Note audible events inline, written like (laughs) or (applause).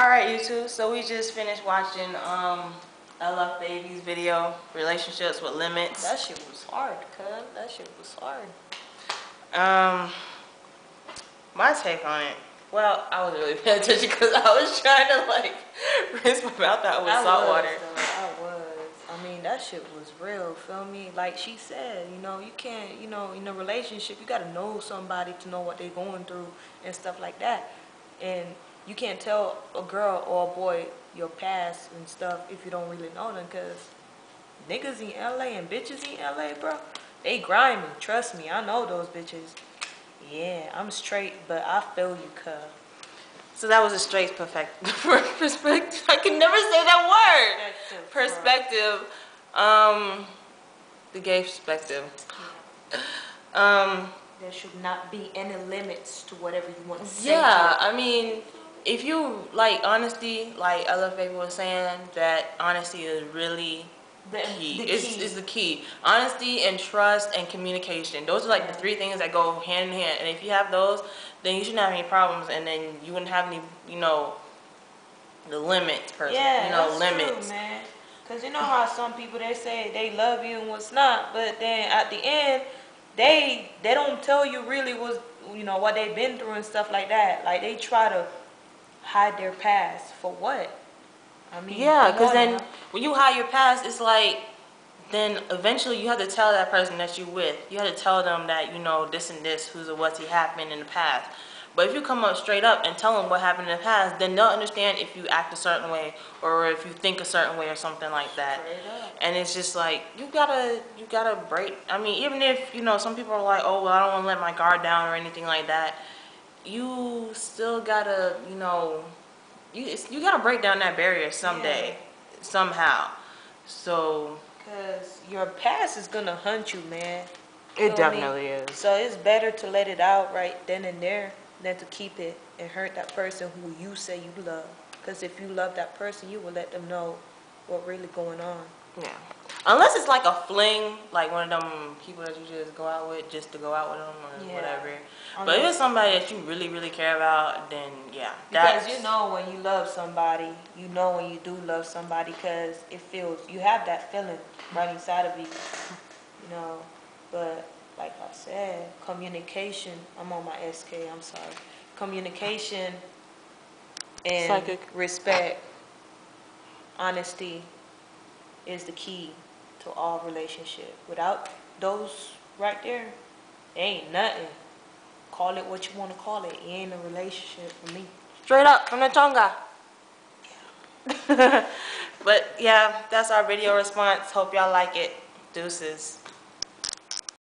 Alright YouTube, so we just finished watching um LF Babi's video, Relationships with Limits. That shit was hard, cuz. That shit was hard. Um, my take on it. Well, I wasn't really paying attention because I was trying to like (laughs) rinse my mouth out with I salt was, water. though. I was. I mean, that shit was real. Feel me? Like she said, you know, you can't, you know, in a relationship, you gotta know somebody to know what they're going through and stuff like that. And you can't tell a girl or a boy your past and stuff if you don't really know them, cause niggas in LA and bitches in LA, bro, they grimy. Trust me, I know those bitches. Yeah, I'm straight, but I feel you, cuz. So that was a straight perfect (laughs) perspective. I can never say that word. Perspective, Perspective. Um, the gay perspective. Um, There should not be any limits to whatever you want to say. yeah, I mean, if you like honesty, like other people was saying, that honesty is really The, key. the It's, key. it's the key. Honesty and trust and communication. Those are like the three things that go hand in hand. And if you have those, then you shouldn't have any problems. And then you wouldn't have any, you know, the limits per se. yeah, you know, that's limits. true, man. Cause you know how some people they say they love you and what's not, but then at the end, they they don't tell you really what's you know what they've been through and stuff like that. Like they try to hide their past for what? I mean, Yeah, because then now. when you hide your past, it's like, then eventually you have to tell that person that you're with. You have to tell them that, you know, this and this, who's or what's he happened in the past. But if you come up straight up and tell them what happened in the past, then they'll understand if you act a certain way or if you think a certain way or something like that. And it's just like you gotta you gotta break. I mean, even if you know some people are like, oh well, I don't want to let my guard down or anything like that. You still gotta you know you it's, you gotta break down that barrier someday, somehow. So Cause your past is gonna hunt you, man. it Feel me? definitely is. So it's better to let it out right then and there than to keep it and hurt that person who you say you love. Because if you love that person, you will let them know what really going on. Yeah. Unless it's like a fling, like one of them people that you just go out with just to go out with them or Yeah. whatever. But if it's somebody that you really, really care about, then yeah. Because that's- you know when you love somebody, you know when you do love somebody because it feels, you have that feeling right inside of you, you know. But like I said, communication, I'm on my SK, I'm sorry. Communication and Psychic. respect, honesty is the key to all relationship. Without those right there, ain't nothing. Call it what you want to call it. It ain't a relationship for me. Straight up from the Tonga. (laughs) but yeah, that's our video response. Hope y'all like it. Deuces.